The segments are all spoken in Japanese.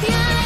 Yeah.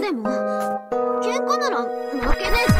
でも喧嘩なら負けねえぞ